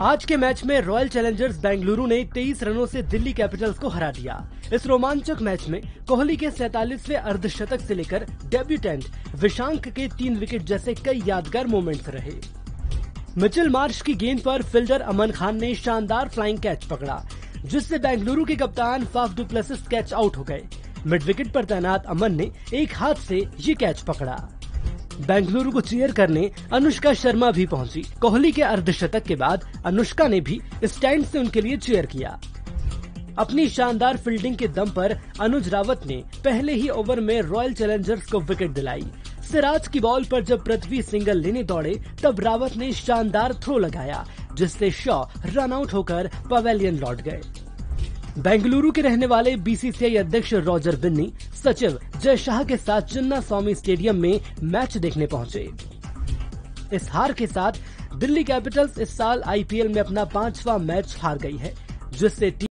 आज के मैच में रॉयल चैलेंजर्स बेंगलुरु ने 23 रनों से दिल्ली कैपिटल्स को हरा दिया। इस रोमांचक मैच में कोहली के सैतालीसवें अर्धशतक से लेकर डेब्यूटेंट विशांक के तीन विकेट जैसे कई यादगार मोमेंट्स रहे। मिचेल मार्श की गेंद पर फील्डर अमन खान ने शानदार फ्लाइंग कैच पकड़ा, जिससे बेंगलुरु के कप्तान फाफ डुप्लेसिस कैच आउट हो गए। मिड विकेट पर तैनात अमन ने एक हाथ से ये कैच पकड़ा। बेंगलुरु को चीयर करने अनुष्का शर्मा भी पहुँची। कोहली के अर्धशतक के बाद अनुष्का ने भी स्टैंड से उनके लिए चीयर किया। अपनी शानदार फील्डिंग के दम पर अनुज रावत ने पहले ही ओवर में रॉयल चैलेंजर्स को विकेट दिलाई। सिराज की बॉल पर जब पृथ्वी सिंगल लेने दौड़े, तब रावत ने शानदार थ्रो लगाया, जिससे शॉ रन आउट होकर पवेलियन लौट गए। बेंगलुरु के रहने वाले बीसीसीआई अध्यक्ष रॉजर बिन्नी, सचिव जय शाह के साथ चिन्ना स्वामी स्टेडियम में मैच देखने पहुँचे। इस हार के साथ दिल्ली कैपिटल्स इस साल आईपीएल में अपना पांचवा मैच हार गई है, जिससे